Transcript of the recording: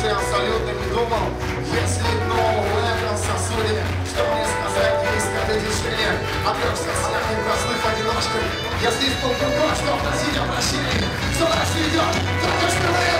что я абсолютно не думал, если но в этом сосуде, что мне сказать есть к этой тишине, отрекся сами простых одиночкой, я здесь был другой, что просить о прощении, что нас ведет, только что мы